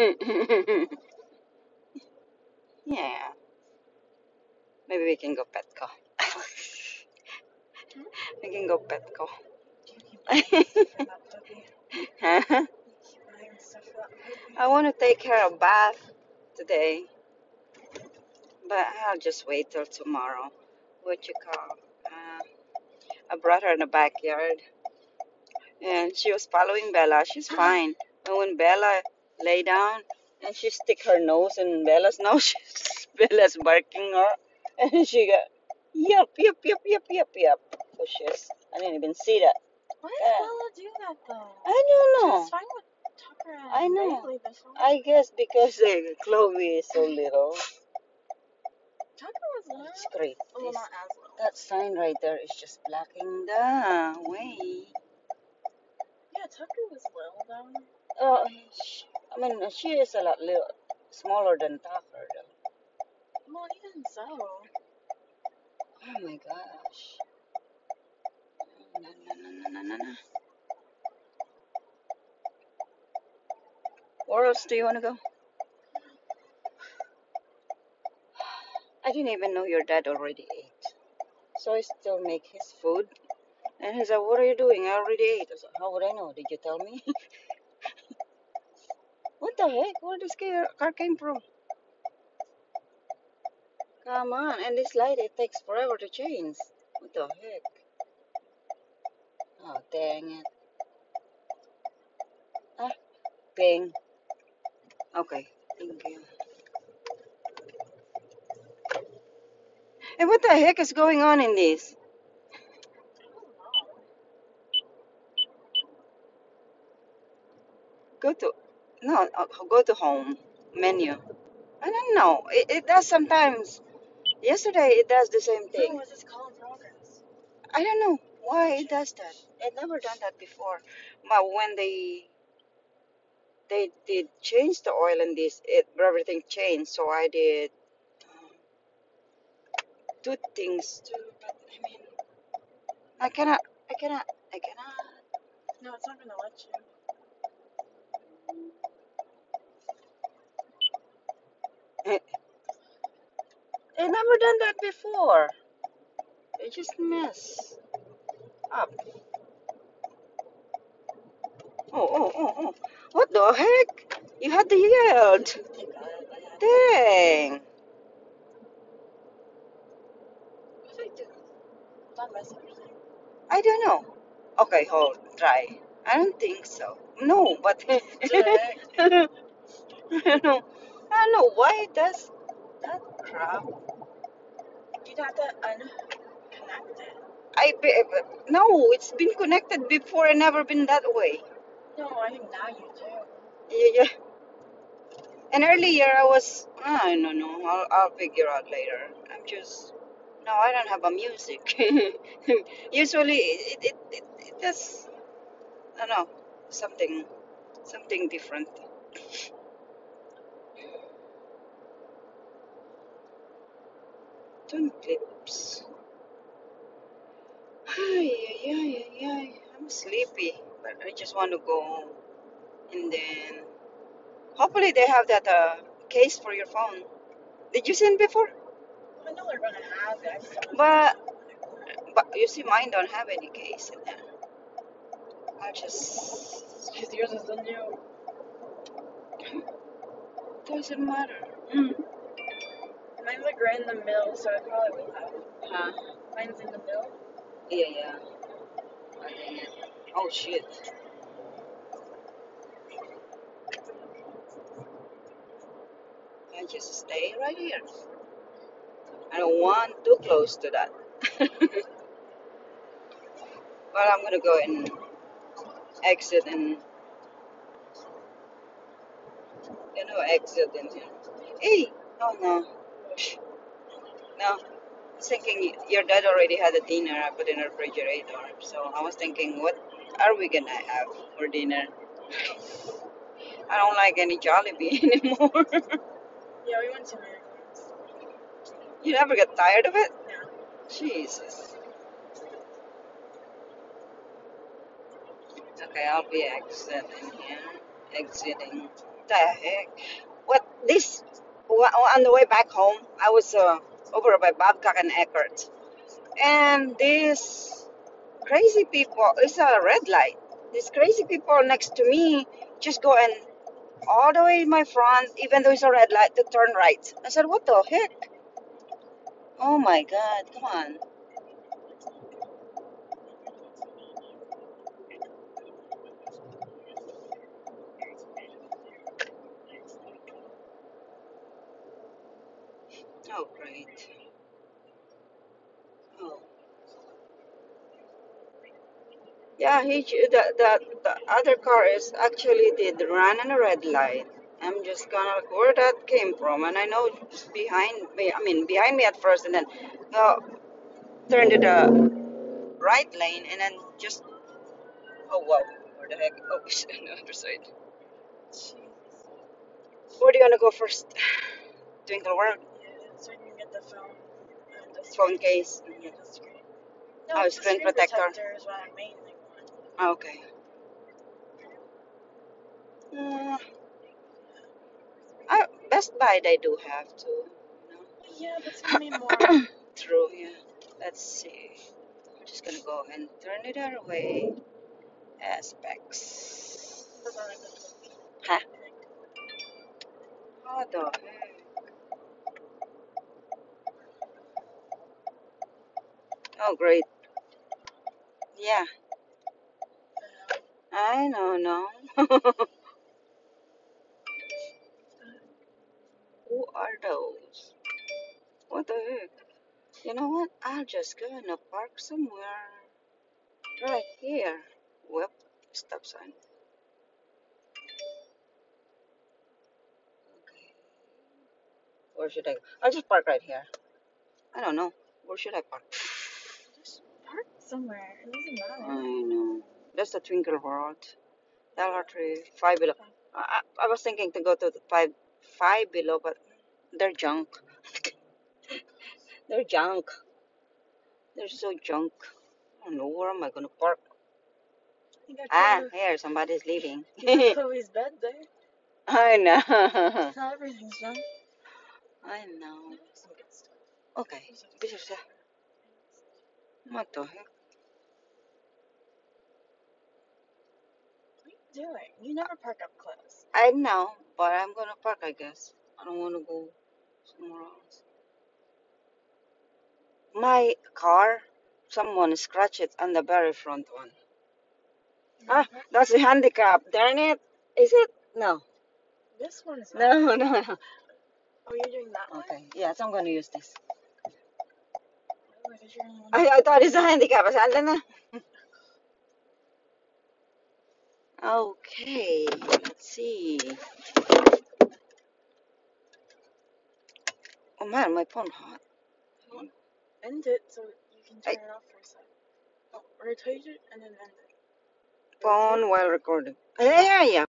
yeah, maybe we can go Petco. We can go Petco. Do you keep buying stuff for that puppy? Huh? You keep buying stuff for that puppy? I want to take her a bath today, but I'll just wait till tomorrow. What you call? Uh, I brought her in the backyard, and she was following Bella. She's fine. And when Bella lay down, and she stick her nose in Bella's nose, Bella's barking her, and she got yup, yup, yup, yup, yup, yup. Pushes. I didn't even see that. Why does Bella do that though? I don't know. was fine with Tucker and I know. Bailey. I guess because uh, Chloe is so little. Tucker was little. It's great. Well, not as little. that sign right there is just blocking the way. Yeah, Tucker was little though. Oh, I mean, she is a lot little, smaller than Tucker, though. Well, even so. Oh my gosh. Na, na, na, na, na, na, na. Where else do you want to go? I didn't even know your dad already ate. So I still make his food. And he's like, What are you doing? I already ate. I said, How would I know? Did you tell me? the heck? Where this car came from? Come on. And this light, it takes forever to change. What the heck? Oh, dang it. Ah, ping. Okay, thank you. And what the heck is going on in this? Go to, no, uh, go to home menu. I don't know. It, it does sometimes. Yesterday it does the same thing. It's just call in progress. I don't know why it does that. It never done that before. But when they they did change the oil in this, it everything changed. So I did um, two things too. But I mean, I cannot, I cannot, I cannot. No, it's not gonna let you. It never done that before. It just mess up. Oh, oh, oh, oh. What the heck? You had the yield. I. Dang. What did I do? Did I mess up your thing? I don't know. Okay, hold, try. I don't think so. No, but I I? don't know. I don't know why it does that crap. You'd have to unconnect it. I be, no, it's been connected before and never been that way. No, I think now you do. Yeah, yeah. And earlier I was, I don't know. I'll, I'll figure out later. I'm just, no, I don't have a music. Usually it, it, it, it does, I don't know, something, something different. Twin clips. Ay, ay, ay, ay, ay. I'm sleepy, but I just want to go home. And then, hopefully they have that uh, case for your phone. Did you see it before? I know they're gonna have it. I just don't. But, but you see, mine don't have any case in there. I just, Because yours is the new. doesn't matter. Mm. Mine's like right in the middle, so I probably will have. Huh? Mine's in the middle. Yeah, yeah. Oh. Oh, shit. I just stay right here. I don't want too close to that. but I'm gonna go and exit and you know exit in here. Hey, oh no, no. I was thinking your dad already had a dinner. I put in the refrigerator, so I was thinking, what are we gonna have for dinner? I don't like any Jollibee anymore. Yeah, we went to Americans. you never get tired of it? Yeah. Jesus. Okay, I'll be exiting here. Exiting. the heck? What this? On the way back home, I was uh, over by Babcock and Eckhert, and these crazy people. It's a red light. These crazy people next to me just go and all the way in my front, even though it's a red light, to turn right. I said, "What the heck? Oh my God! Come on!" Oh great! Oh. Yeah, he ch- the, the the other car is actually did run in a red light. I'm just gonna look where that came from, and I know behind me. I mean, behind me at first, and then uh, turned to the right lane, and then just oh wow, where the heck? Oh, it's on the other side. Jeez. Where do you wanna go first? Twinkle World, Yeah, so you can get the phone the phone case. Yeah, the screen. Oh, the screen screen protector. protector is what I mainly want. Oh, okay. Uh, I, Best Buy they do have to. You know. Yeah, it's gonna be more. True, yeah. Let's see. I'm just gonna go and turn it our way. Aspects. Huh? What the heck? Oh, great. Yeah, I don't know. Who are those? What the heck? You know what? I'll just go in and park somewhere. Right here. Whoop. Stop sign. Okay. Where should I go? I'll just park right here. I don't know. Where should I park? Just somewhere. It doesn't I know. That's the Twinkle World. Dollar Tree. Five below. I, I was thinking to go to the five five below, but they're junk. They're junk. They're so junk. I don't know where am I gonna park. Ah, here somebody's leaving. Chloe's bed there. I know. Not everything's done. I know. Some good stuff. Okay. What the heck? What are you doing? You never park up close. I know, but I'm gonna park. I guess. I don't want to go somewhere else. My car. Someone scratched it on the very front one. Ah, that's the handicap. Darn it. Is it? No. This one's not. No, no, no. Oh, you're doing that one? Okay. Yeah, so I'm gonna use this. Oh, I thought you were only one. I, I thought it's a handicap. Saan na? Okay, let's see. Oh man, my phone hot. End it so you can I- turn it off for a sec. Oh, rotate it and then end it. Phone while recording. Yeah, yeah.